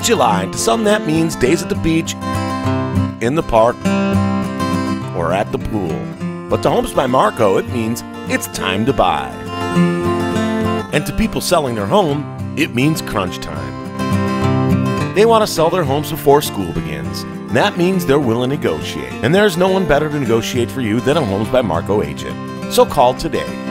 July, and to some that means days at the beach, in the park, or at the pool. But to Homes by Marco, it means it's time to buy. And to people selling their home, it means crunch time. They want to sell their homes before school begins. That means they're willing to negotiate. And there's no one better to negotiate for you than a Homes by Marco agent. So call today